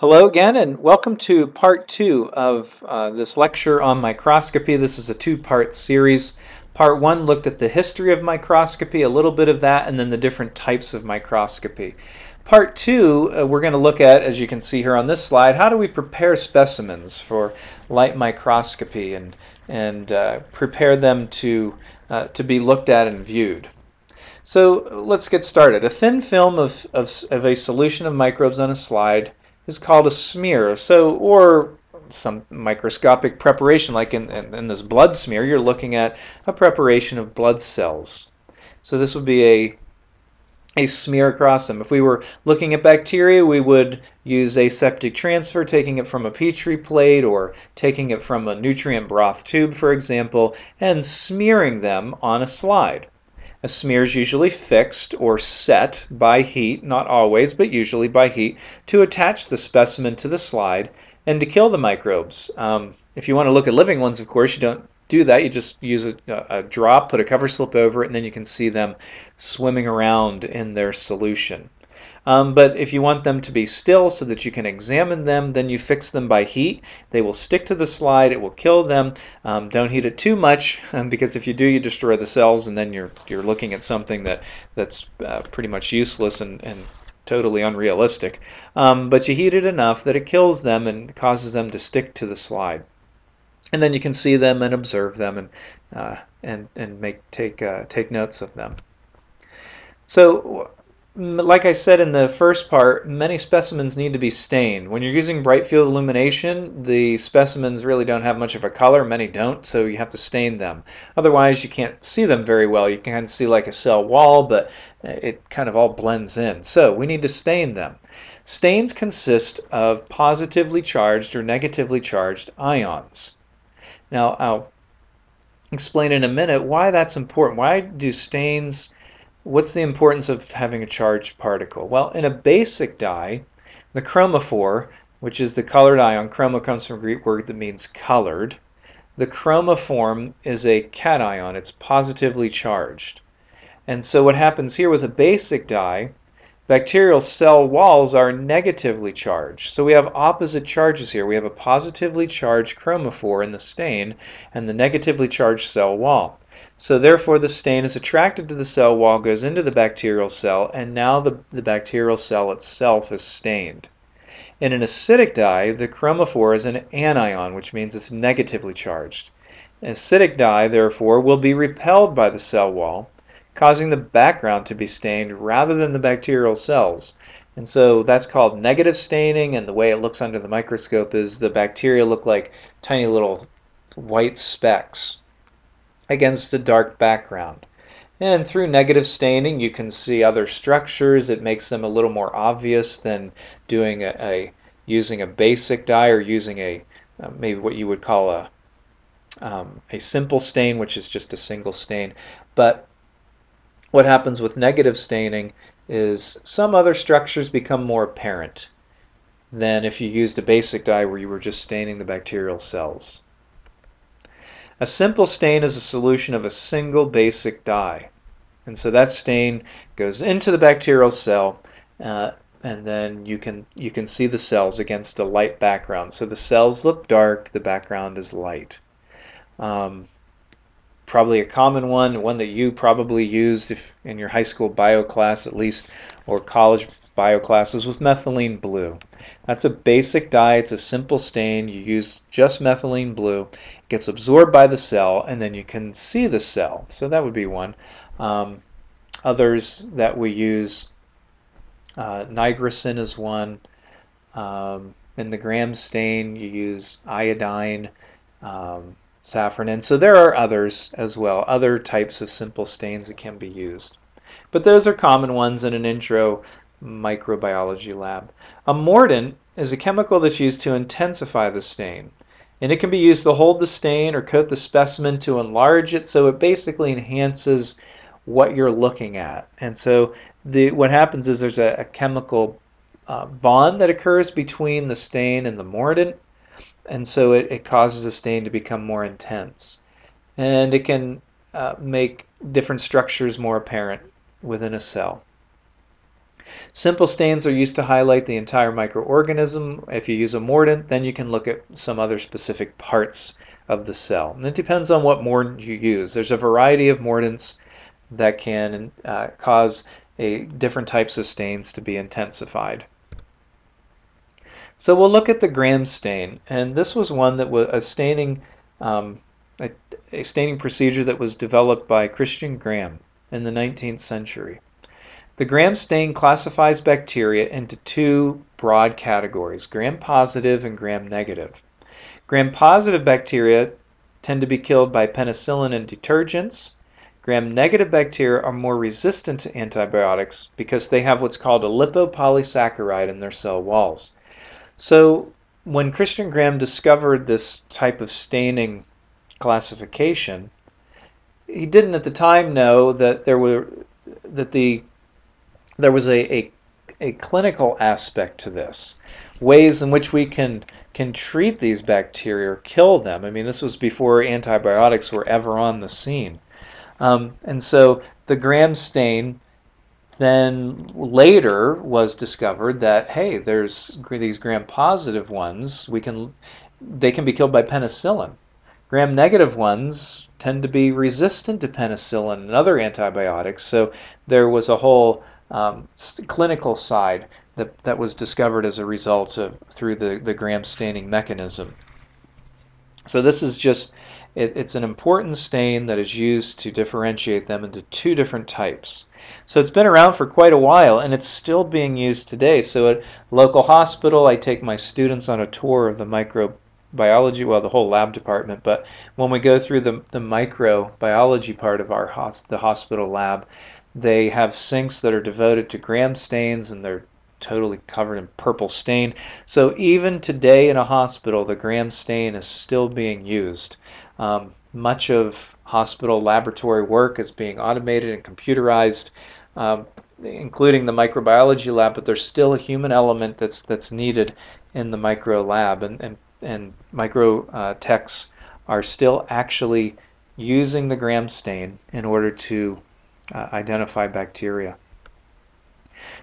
Hello again and welcome to part two of uh, this lecture on microscopy. This is a two-part series. Part one looked at the history of microscopy, a little bit of that, and then the different types of microscopy. Part two, uh, we're going to look at, as you can see here on this slide, how do we prepare specimens for light microscopy and, and uh, prepare them to, uh, to be looked at and viewed. So let's get started. A thin film of, of, of a solution of microbes on a slide is called a smear. So, or some microscopic preparation, like in, in, in, this blood smear, you're looking at a preparation of blood cells. So this would be a, a smear across them. If we were looking at bacteria, we would use aseptic transfer, taking it from a petri plate or taking it from a nutrient broth tube, for example, and smearing them on a slide. A smear is usually fixed or set by heat, not always, but usually by heat, to attach the specimen to the slide and to kill the microbes. Um, if you want to look at living ones, of course, you don't do that. You just use a, a drop, put a cover slip over it, and then you can see them swimming around in their solution. Um, but if you want them to be still so that you can examine them, then you fix them by heat. They will stick to the slide. It will kill them. Um, don't heat it too much um, because if you do, you destroy the cells, and then you're you're looking at something that that's uh, pretty much useless and, and totally unrealistic. Um, but you heat it enough that it kills them and causes them to stick to the slide. And then you can see them and observe them and uh, and and make take uh, take notes of them. So like I said in the first part, many specimens need to be stained. When you're using bright field illumination, the specimens really don't have much of a color. Many don't, so you have to stain them. Otherwise, you can't see them very well. You can see like a cell wall, but uh, it kind of all blends in. So we need to stain them. Stains consist of positively charged or negatively charged ions. Now, I'll explain in a minute why that's important. Why do stains What's the importance of having a charged particle? Well, in a basic dye, the chromophore, which is the colored ion, chroma comes from a Greek word that means colored. The chromophore is a cation, it's positively charged. And so what happens here with a basic dye, bacterial cell walls are negatively charged. So we have opposite charges here. We have a positively charged chromophore in the stain and the negatively charged cell wall. So therefore the stain is attracted to the cell wall, goes into the bacterial cell, and now the, the bacterial cell itself is stained. In an acidic dye, the chromophore is an anion, which means it's negatively charged. An acidic dye, therefore, will be repelled by the cell wall, causing the background to be stained rather than the bacterial cells. And so that's called negative staining, and the way it looks under the microscope is the bacteria look like tiny little white specks against a dark background. And through negative staining, you can see other structures. It makes them a little more obvious than doing a, a using a basic dye or using a uh, maybe what you would call a um, a simple stain, which is just a single stain. But what happens with negative staining is some other structures become more apparent than if you used a basic dye where you were just staining the bacterial cells. A simple stain is a solution of a single basic dye. And so that stain goes into the bacterial cell uh, and then you can you can see the cells against a light background. So the cells look dark, the background is light. Um, probably a common one, one that you probably used if in your high school bio class at least, or college bio classes was methylene blue. That's a basic dye, it's a simple stain. You use just methylene blue It gets absorbed by the cell, and then you can see the cell. So that would be one. Um, others that we use, uh, nigrosin is one. Um, in the gram stain, you use iodine, um, safranin. So there are others as well, other types of simple stains that can be used. But those are common ones in an intro microbiology lab. A mordant is a chemical that's used to intensify the stain. And it can be used to hold the stain or coat the specimen to enlarge it so it basically enhances what you're looking at. And so the what happens is there's a, a chemical uh, bond that occurs between the stain and the mordant and so it, it causes the stain to become more intense. And it can uh, make different structures more apparent within a cell. Simple stains are used to highlight the entire microorganism. If you use a mordant, then you can look at some other specific parts of the cell. And it depends on what mordant you use. There's a variety of mordants that can uh, cause a different types of stains to be intensified. So we'll look at the Gram stain, and this was one that was a staining, um, a, a staining procedure that was developed by Christian Gram in the 19th century. The Gram stain classifies bacteria into two broad categories, gram-positive and gram-negative. Gram-positive bacteria tend to be killed by penicillin and detergents. Gram-negative bacteria are more resistant to antibiotics because they have what's called a lipopolysaccharide in their cell walls. So when Christian Gram discovered this type of staining classification, he didn't at the time know that there were that the there was a, a, a clinical aspect to this, ways in which we can can treat these bacteria or kill them. I mean, this was before antibiotics were ever on the scene. Um, and so the gram stain then later was discovered that, hey, there's these gram-positive ones, we can, they can be killed by penicillin. Gram-negative ones tend to be resistant to penicillin and other antibiotics, so there was a whole um, clinical side that, that was discovered as a result of through the, the gram staining mechanism. So this is just, it, it's an important stain that is used to differentiate them into two different types. So it's been around for quite a while and it's still being used today. So at local hospital, I take my students on a tour of the microbiology, well, the whole lab department, but when we go through the, the microbiology part of our the hospital lab, they have sinks that are devoted to gram stains and they're totally covered in purple stain. So even today in a hospital, the gram stain is still being used. Um, much of hospital laboratory work is being automated and computerized, um, including the microbiology lab, but there's still a human element that's that's needed in the micro lab, and and, and micro uh, techs are still actually using the gram stain in order to uh, identify bacteria.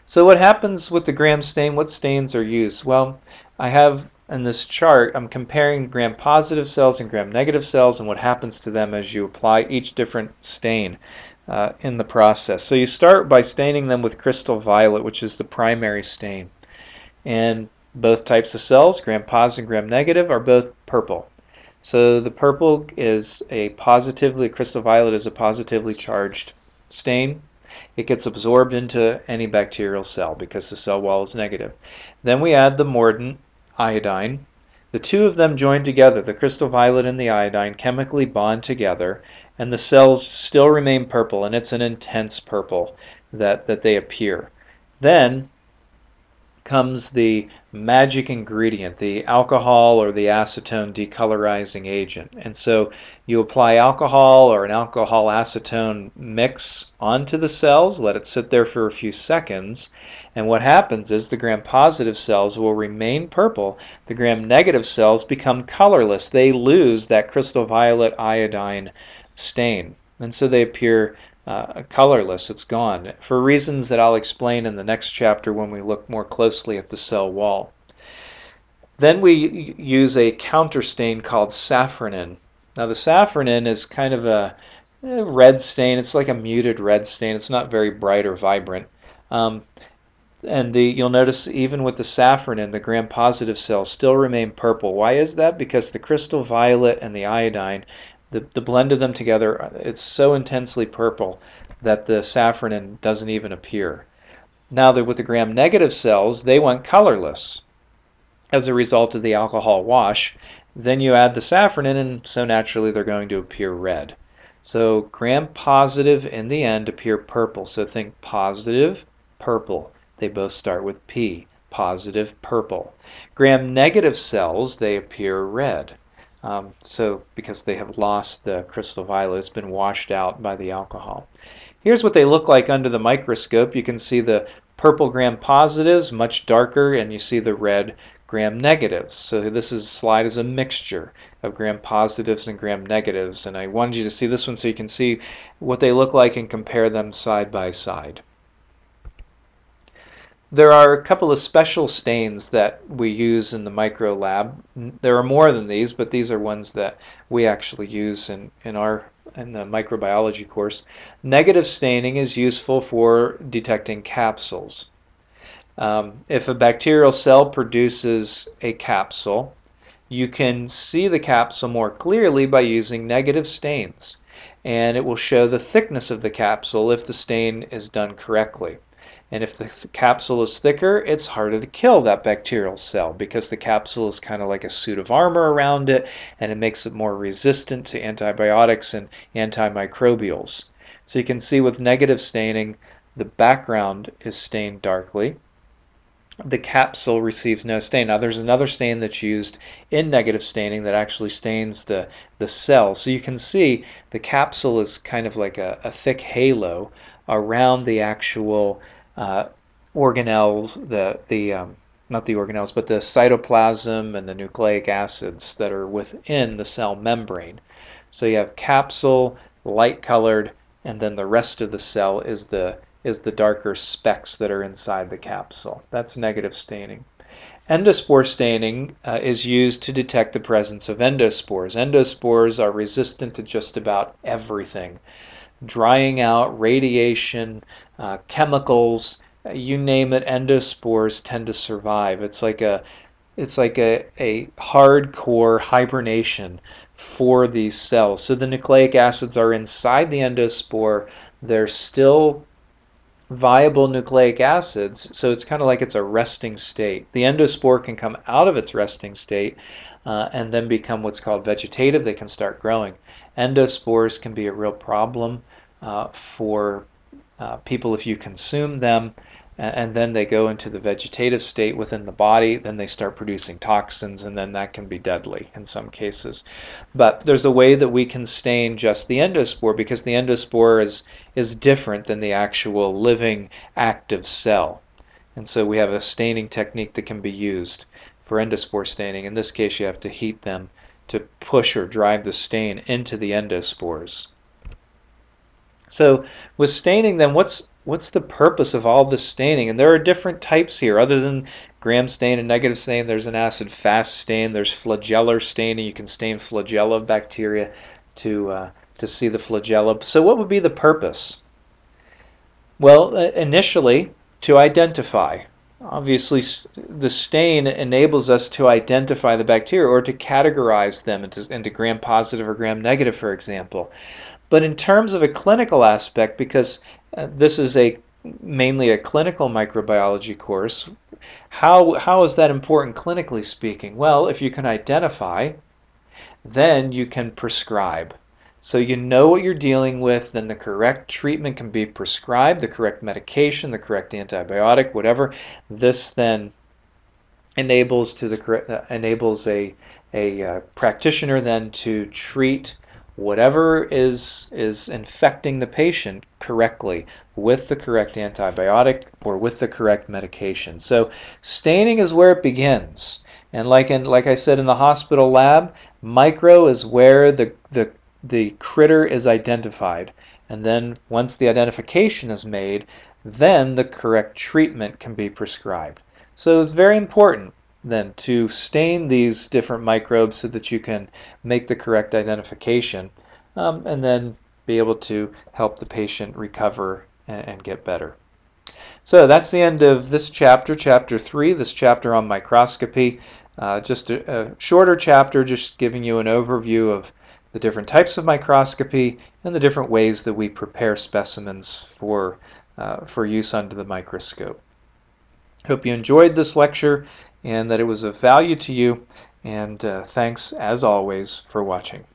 So what happens with the gram stain? What stains are used? Well, I have in this chart, I'm comparing gram-positive cells and gram-negative cells and what happens to them as you apply each different stain uh, in the process. So you start by staining them with crystal violet, which is the primary stain. And both types of cells, gram-positive and gram-negative, are both purple. So the purple is a positively, crystal violet is a positively charged stain, it gets absorbed into any bacterial cell because the cell wall is negative. Then we add the mordant, iodine. The two of them join together, the crystal violet and the iodine, chemically bond together, and the cells still remain purple, and it's an intense purple that, that they appear. Then comes the magic ingredient, the alcohol or the acetone decolorizing agent. And so you apply alcohol or an alcohol acetone mix onto the cells, let it sit there for a few seconds, and what happens is the gram-positive cells will remain purple. The gram-negative cells become colorless. They lose that crystal violet iodine stain. And so they appear uh, colorless, it's gone, for reasons that I'll explain in the next chapter when we look more closely at the cell wall. Then we use a counter stain called safranin. Now the safranin is kind of a, red stain, it's like a muted red stain, it's not very bright or vibrant. Um, and the, you'll notice even with the safranin, the gram-positive cells still remain purple. Why is that? Because the crystal violet and the iodine the, the blend of them together, it's so intensely purple that the safranin doesn't even appear. Now that with the gram-negative cells, they went colorless as a result of the alcohol wash. Then you add the safranin, and so naturally they're going to appear red. So gram-positive in the end appear purple. So think positive, purple. They both start with P, positive, purple. Gram-negative cells, they appear red. Um, so because they have lost the crystal violet, it's been washed out by the alcohol. Here's what they look like under the microscope. You can see the purple gram positives, much darker, and you see the red gram negatives. So this is slide is a mixture of gram positives and gram negatives. And I wanted you to see this one so you can see what they look like and compare them side by side. There are a couple of special stains that we use in the micro lab. There are more than these, but these are ones that we actually use in, in our in the microbiology course. Negative staining is useful for detecting capsules. Um, if a bacterial cell produces a capsule, you can see the capsule more clearly by using negative stains. And it will show the thickness of the capsule if the stain is done correctly. And if the capsule is thicker, it's harder to kill that bacterial cell because the capsule is kind of like a suit of armor around it and it makes it more resistant to antibiotics and antimicrobials. So you can see with negative staining, the background is stained darkly. The capsule receives no stain. Now there's another stain that's used in negative staining that actually stains the, the cell. So you can see the capsule is kind of like a, a thick halo around the actual uh, organelles, the the um, not the organelles, but the cytoplasm and the nucleic acids that are within the cell membrane. So you have capsule, light colored, and then the rest of the cell is the is the darker specks that are inside the capsule. That's negative staining. Endospore staining uh, is used to detect the presence of endospores. Endospores are resistant to just about everything. Drying out, radiation, uh, chemicals, you name it, endospores tend to survive. It's like a it's like a, a hardcore hibernation for these cells. So the nucleic acids are inside the endospore. They're still viable nucleic acids, so it's kind of like it's a resting state. The endospore can come out of its resting state uh, and then become what's called vegetative. They can start growing. Endospores can be a real problem uh, for uh, people if you consume them and then they go into the vegetative state within the body then they start producing toxins and then that can be deadly in some cases. But there's a way that we can stain just the endospore because the endospore is is different than the actual living active cell. And so we have a staining technique that can be used for endospore staining. In this case you have to heat them to push or drive the stain into the endospores so with staining then what's what's the purpose of all this staining? And there are different types here other than gram stain and negative stain. There's an acid fast stain. There's flagellar staining. You can stain flagella bacteria to, uh, to see the flagella. So what would be the purpose? Well, initially to identify. Obviously, the stain enables us to identify the bacteria or to categorize them into, into gram positive or gram negative, for example. But in terms of a clinical aspect, because uh, this is a mainly a clinical microbiology course, how, how is that important clinically speaking? Well, if you can identify, then you can prescribe. So you know what you're dealing with, then the correct treatment can be prescribed, the correct medication, the correct antibiotic, whatever. This then enables to the uh, enables a a uh, practitioner then to treat whatever is is infecting the patient correctly with the correct antibiotic or with the correct medication. So staining is where it begins. And like in like I said in the hospital lab, micro is where the the the critter is identified. And then once the identification is made, then the correct treatment can be prescribed. So it's very important then to stain these different microbes so that you can make the correct identification um, and then be able to help the patient recover and, and get better. So that's the end of this chapter, chapter 3, this chapter on microscopy. Uh, just a, a shorter chapter, just giving you an overview of the different types of microscopy and the different ways that we prepare specimens for, uh, for use under the microscope. Hope you enjoyed this lecture and that it was of value to you. And uh, thanks, as always, for watching.